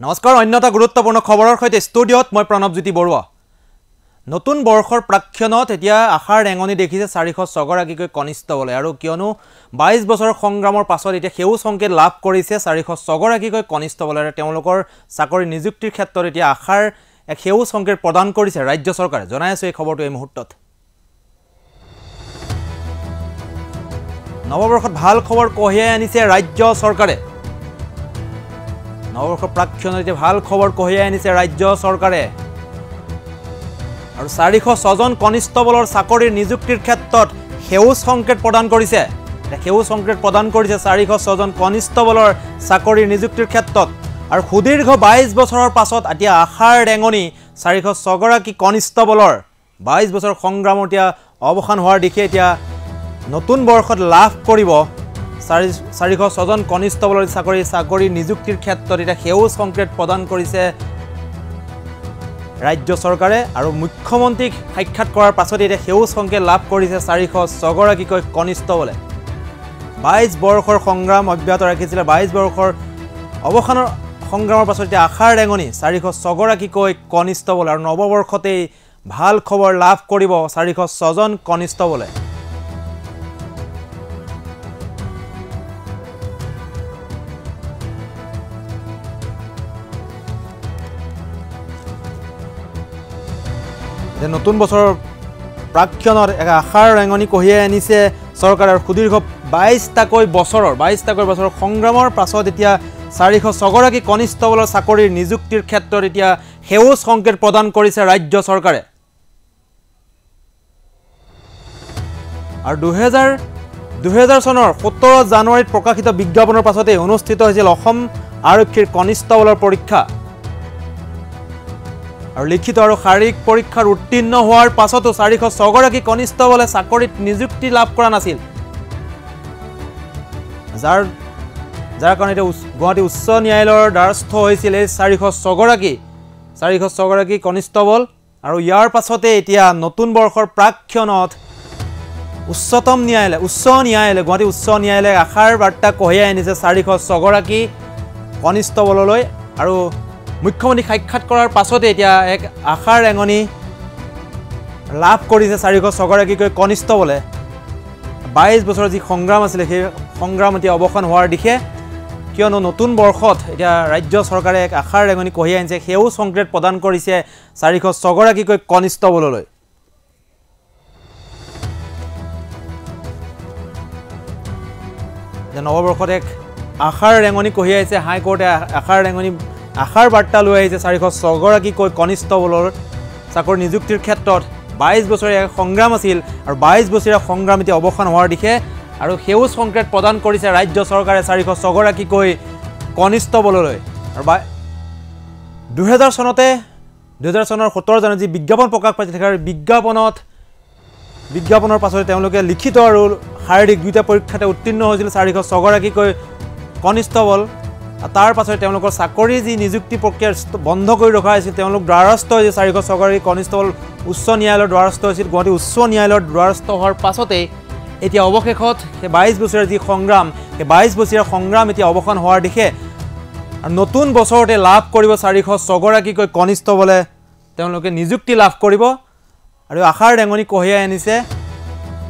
নমস্কাৰ অন্য এটা গুৰুত্বপূৰ্ণ খবৰৰ সৈতে ষ্টুডিঅ'ত মই প্ৰণৱজ্যোতি বৰুৱা। নতুন বৰ্ষৰ প্ৰাক্ষণত এতিয়া আশাৰ ৰেঙনি দেখিছে চাৰিশ ছগৰাকীকৈ কনিষ্টবলে আৰু কিয়নো বাইছ বছৰৰ সংগ্ৰামৰ পাছত এতিয়া সেউজ সংকেত লাভ কৰিছে চাৰিশ ছগৰাকীকৈ কনিষ্টবলেৰে তেওঁলোকৰ চাকৰি নিযুক্তিৰ ক্ষেত্ৰত এতিয়া আশাৰ এক সেউজ সংকেত প্ৰদান কৰিছে ৰাজ্য চৰকাৰে। জনাই আছোঁ এই খবৰটো এই মুহূৰ্তত। নৱবৰ্ষত ভাল খবৰ কঢ়িয়াই আনিছে ৰাজ্য চৰকাৰে। নৱবৰ্ষৰ প্ৰাক্ষণত এতিয়া ভাল খবৰ কঢ়িয়াই আনিছে ৰাজ্য চৰকাৰে। আৰু চাৰিশ ছজন কনিষ্টবলৰ চাকৰিৰ নিযুক্তিৰ ক্ষেত্ৰত সেউজ সংকেত প্ৰদান কৰিছে। সেউজ সংকেত প্ৰদান কৰিছে চাৰিশ ছজন কনিষ্টবলৰ চাকৰিৰ নিযুক্তিৰ ক্ষেত্ৰত। আৰু সুদীৰ্ঘ বাইছ বছৰৰ পাছত এতিয়া আশাৰ ৰেঙনি চাৰিশ ছগৰাকী কনিষ্টবলৰ বাইছ বছৰ সংগ্ৰামৰ এতিয়া অৱসান হোৱাৰ দিশে এতিয়া নতুন বৰ্ষত লাভ কৰিব চাৰি চাৰিশ ছজন কনিষ্টবলৰ চাকৰি চাকৰি নিযুক্তিৰ ক্ষেত্ৰত এতিয়া সেউজ সংকেত প্ৰদান কৰিছে ৰাজ্য চৰকাৰে আৰু মুখ্যমন্ত্ৰীক সাক্ষাৎ কৰাৰ পাছতে এতিয়া সেউজ সংকেত লাভ কৰিছে চাৰিশ ছগৰাকীকৈ কনিষ্টবলে বাইছ বৰ্ষৰ সংগ্ৰাম অব্যাহত ৰাখিছিলে। বাইছ বৰ্ষৰ অৱসানৰ সংগ্ৰামৰ পাছত এতিয়া আশাৰ ৰেঙনি চাৰিশ ছগৰাকীকৈ কনিষ্টবল আৰু নৱবৰ্ষতেই ভাল খবৰ লাভ কৰিব চাৰিশ ছজন কনিষ্টবলে যে নতুন বছৰৰ প্ৰাক্ষণত এক আশাৰ ৰেঙনি কঢ়িয়াই আনিছে চৰকাৰে আৰু সুদীৰ্ঘ বাইছটাকৈ বছৰৰ বাইছটাকৈ বছৰৰ সংগ্ৰামৰ পাছত এতিয়া চাৰিশ ছগৰাকী কনিষ্টবলৰ চাকৰিৰ নিযুক্তিৰ ক্ষেত্ৰত এতিয়া সেউজ সংকেত প্ৰদান কৰিছে ৰাজ্য চৰকাৰে। আৰু দুহেজাৰ দুহেজাৰ চনৰ সোতৰ জানুৱাৰীত প্ৰকাশিত বিজ্ঞাপনৰ পাছতেই অনুষ্ঠিত হৈছিল অসম আৰক্ষীৰ কনিষ্টবলৰ পৰীক্ষা। আৰু লিখিত আৰু শাৰীৰিক পৰীক্ষাৰ উত্তীৰ্ণ হোৱাৰ পাছতো চাৰিশ ছগৰাকী কনিষ্টবলে চাকৰিত নিযুক্তি লাভ কৰা নাছিল। যাৰ যাৰ কাৰণে এতিয়া গুৱাহাটী উচ্চ ন্যায়ালয়ৰ দ্বাৰস্থ হৈছিল এই চাৰিশ ছগৰাকী। চাৰিশ ছগৰাকী কনিষ্টবল আৰু ইয়াৰ পাছতে এতিয়া নতুন বৰ্ষৰ প্ৰাক্ষণত উচ্চতম ন্যায়ালয় উচ্চ ন্যায়ালয় গুৱাহাটী উচ্চ ন্যায়ালয়ে আশাৰ বাৰ্তা কঢ়িয়াই আনিছে চাৰিশ ছগৰাকী কনিষ্টবললৈ আৰু মুখ্যমন্ত্ৰীক সাক্ষাৎ কৰাৰ পাছতে এতিয়া এক আশাৰ ৰেঙনি লাভ কৰিছে চাৰিশ ছগৰাকীকৈ কনিষ্টবলে বাইছ বছৰৰ যি সংগ্ৰাম আছিলে সেই সংগ্ৰাম এতিয়া অৱসান হোৱাৰ দিশে কিয়নো নতুন বৰ্ষত এতিয়া ৰাজ্য চৰকাৰে এক আশাৰ ৰেঙনি কঢ়িয়াই আনিছে সেউজ সংকেত প্ৰদান কৰিছে চাৰিশ ছগৰাকীকৈ কনিষ্টবললৈ যে নৱবৰ্ষত এক আশাৰ ৰেঙনি কঢ়িয়াইছে হাইকোৰ্টে আশাৰ ৰেঙনি আশাৰ বাৰ্তা লৈ আহিছে চাৰিশ ছগৰাকীকৈ কনিষ্টবলৰ চাকৰি নিযুক্তিৰ ক্ষেত্ৰত বাইছ বছৰীয়া সংগ্ৰাম আছিল আৰু বাইছ বছৰীয়া সংগ্ৰাম এতিয়া অৱসান হোৱাৰ দিশে আৰু সেউজ সংকেত প্ৰদান কৰিছে ৰাজ্য চৰকাৰে চাৰিশ ছগৰাকীকৈ কনিষ্টবললৈ আৰু বা দুহেজাৰ চনতে দুহেজাৰ চনৰ সোতৰ জানুৱাৰীত যি বিজ্ঞাপন প্ৰকাশ পাইছে তেখেতৰ বিজ্ঞাপনত বিজ্ঞাপনৰ পাছতে তেওঁলোকে লিখিত আৰু শাৰীৰিক দুয়োটা পৰীক্ষাতে উত্তীৰ্ণ হৈছিল চাৰিশ ছগৰাকীকৈ কনিষ্টবল তাৰ পাছতে তেওঁলোকৰ চাকৰি যি নিযুক্তি প্ৰক্ৰিয়া বন্ধ কৰি ৰখা হৈছিল তেওঁলোক দ্বাৰস্থ হৈছিল। চাৰিশ ছগৰাকী কনিষ্টবল উচ্চ ন্যায়ালয়ৰ দ্বাৰস্থ হৈছিল। গুৱাহাটী উচ্চ ন্যায়ালয়ৰ দ্বাৰস্থ হোৱাৰ পাছতেই এতিয়া অৱশেষত সেই বাইছ বছৰীয়া যি সংগ্ৰাম সেই বাইছ বছৰীয়া সংগ্ৰাম এতিয়া অৱসান হোৱাৰ দিশে আৰু নতুন বছৰতে লাভ কৰিব চাৰিশ ছগৰাকীকৈ কনিষ্টবলে তেওঁলোকে নিযুক্তি লাভ কৰিব। আৰু আশাৰ ৰেঙনি কঢ়িয়াই আনিছে।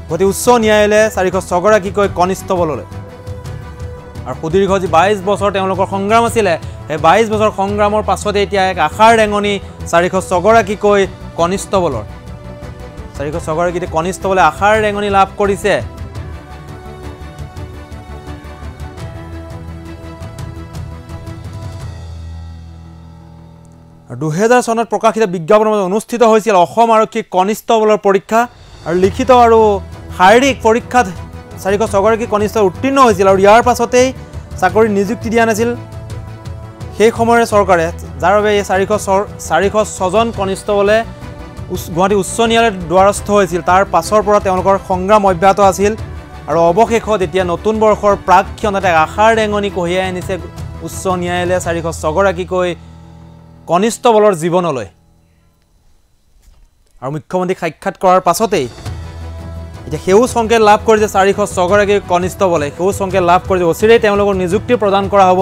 গুৱাহাটী উচ্চ ন্যায়ালয়ে চাৰিশ ছগৰাকীকৈ কনিষ্টবললৈ। আৰু সুদীৰ্ঘ যি বাইছ বছৰ তেওঁলোকৰ সংগ্ৰাম আছিলে সেই বাইছ বছৰ সংগ্ৰামৰ পাছতে এতিয়া এক আশাৰ ৰেঙনি চাৰিশ ছগৰাকীকৈ কনিষ্টবলৰ চাৰিশ ছগৰাকী কনিষ্টবলে আশাৰ ৰেঙনি লাভ কৰিছে। দুহেজাৰ চনত প্ৰকাশিত বিজ্ঞাপনৰ মাজত অনুষ্ঠিত হৈছিল অসম আৰক্ষী কনিষ্টবলৰ পৰীক্ষা আৰু লিখিত আৰু শাৰীৰিক পৰীক্ষাত চাৰিশ ছগৰাকী কনিষ্টবল উত্তীৰ্ণ হৈছিল আৰু ইয়াৰ পাছতেই চাকৰি নিযুক্তি দিয়া নাছিল। সেই সময়ৰে চৰকাৰে যাৰ বাবে এই চাৰিশ চাৰিশ ছজন কনিষ্টবলে গুৱাহাটী উচ্চ ন্যায়ালয়ত দ্বাৰস্থ হৈছিল তাৰ পাছৰ পৰা তেওঁলোকৰ সংগ্ৰাম অব্যাহত আছিল আৰু অৱশেষত এতিয়া নতুন বৰ্ষৰ প্ৰাক্ষণত এক আশাৰ ৰেঙনি কঢ়িয়াই আনিছে উচ্চ ন্যায়ালয়ে চাৰিশ ছগৰাকীকৈ কনিষ্টবলৰ জীৱনলৈ। আৰু মুখ্যমন্ত্ৰীক সাক্ষাৎ কৰাৰ পাছতেই এতিয়া সেউজ সংকেত লাভ কৰিছে চাৰিশ ছগৰাকী কনিষ্টবলে সেউজ সংকেত লাভ কৰিছে। অচিৰেই তেওঁলোকক নিযুক্তি প্ৰদান কৰা হ'ব।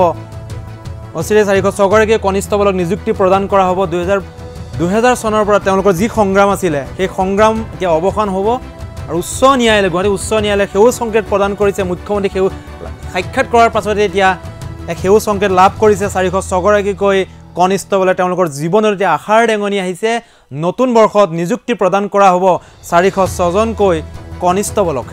অচিৰে চাৰিশ ছগৰাকী কনিষ্টবলক নিযুক্তি প্ৰদান কৰা হ'ব। দুহেজাৰ দুহেজাৰ চনৰ পৰা তেওঁলোকৰ যি সংগ্ৰাম আছিলে সেই সংগ্ৰাম এতিয়া অৱসান হ'ব আৰু উচ্চ ন্যায়ালয় গুৱাহাটী উচ্চ ন্যায়ালয়ে সেউজ সংকেত প্ৰদান কৰিছে। মুখ্যমন্ত্ৰী সেউ সাক্ষাৎ কৰাৰ পাছতে এতিয়া এক সেউজ সংকেত লাভ কৰিছে। চাৰিশ ছগৰাকীকৈ কনিষ্টবলে তেওঁলোকৰ জীৱনত এতিয়া আশাৰ ডেঙনি আহিছে। নতুন বৰ্ষত নিযুক্তি প্ৰদান কৰা হ'ব। চাৰিশ ছজনকৈ কনিষ্টবলক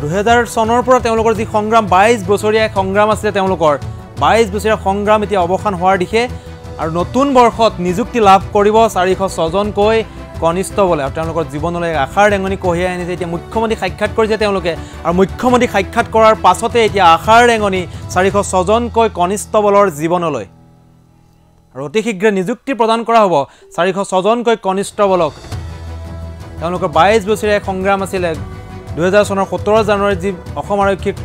দুহেজাৰ চনৰ পৰা তেওঁলোকৰ যি সংগ্ৰাম বাইছ বছৰীয়া সংগ্ৰাম আছিলে তেওঁলোকৰ। বাইছ বছৰীয়া সংগ্ৰাম এতিয়া অৱসান হোৱাৰ দিশে আৰু নতুন বৰ্ষত নিযুক্তি লাভ কৰিব চাৰিশ ছজনকৈ কনিষ্টবলে আৰু তেওঁলোকৰ জীৱনলৈ আশাৰ ৰেঙনি কঢ়িয়াই আনিছে। এতিয়া মুখ্যমন্ত্ৰী সাক্ষাৎ কৰিছে তেওঁলোকে। আৰু মুখ্যমন্ত্ৰী সাক্ষাৎ কৰাৰ পাছতে এতিয়া আশাৰ ৰেঙনি চাৰিশ ছজনকৈ কনিষ্টবলৰ জীৱনলৈ। আৰু অতি শীঘ্ৰে নিযুক্তি প্ৰদান কৰা হ'ব চাৰিশ ছজনকৈ কনিষ্টবলক তেওঁলোকৰ বাইছ বছৰীয়া সংগ্ৰাম আছিলে দুহেজাৰ চনৰ সোতৰ জানুৱাৰীত যি অসম আৰক্ষীক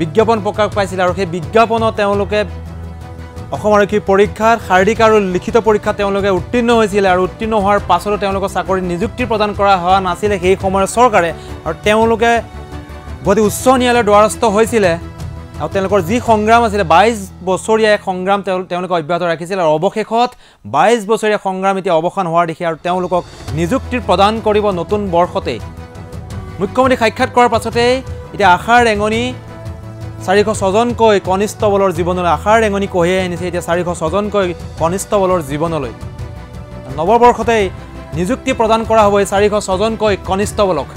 বিজ্ঞাপন প্ৰকাশ পাইছিলে আৰু সেই বিজ্ঞাপনত তেওঁলোকে অসম আৰক্ষী পৰীক্ষাত শাৰীৰিক আৰু লিখিত পৰীক্ষাত তেওঁলোকে উত্তীৰ্ণ হৈছিলে আৰু উত্তীৰ্ণ হোৱাৰ পাছতো তেওঁলোকৰ চাকৰিত নিযুক্তি প্ৰদান কৰা হোৱা নাছিলে সেই সময়ৰ চৰকাৰে। আৰু তেওঁলোকে গুৱাহাটী উচ্চ ন্যায়ালয়ৰ দ্বাৰস্থ হৈছিলে। আৰু তেওঁলোকৰ যি সংগ্ৰাম আছিলে বাইছ বছৰীয়া এক সংগ্ৰাম তেওঁ তেওঁলোকে অব্যাহত ৰাখিছিল আৰু অৱশেষত বাইছ বছৰীয়া সংগ্ৰাম এতিয়া অৱসান হোৱাৰ দিশে আৰু তেওঁলোকক নিযুক্তি প্ৰদান কৰিব নতুন বৰ্ষতেই। মুখ্যমন্ত্ৰী সাক্ষাৎ কৰাৰ পাছতেই এতিয়া আশাৰ ৰেঙনি চাৰিশ ছজনকৈ কনিষ্টবলৰ জীৱনলৈ আশাৰ ৰেঙনি কঢ়িয়াই আনিছে এতিয়া চাৰিশ ছজনকৈ কনিষ্টবলৰ জীৱনলৈ। নৱবৰ্ষতেই নিযুক্তি প্ৰদান কৰা হ'ব এই চাৰিশ ছজনকৈ কনিষ্টবলক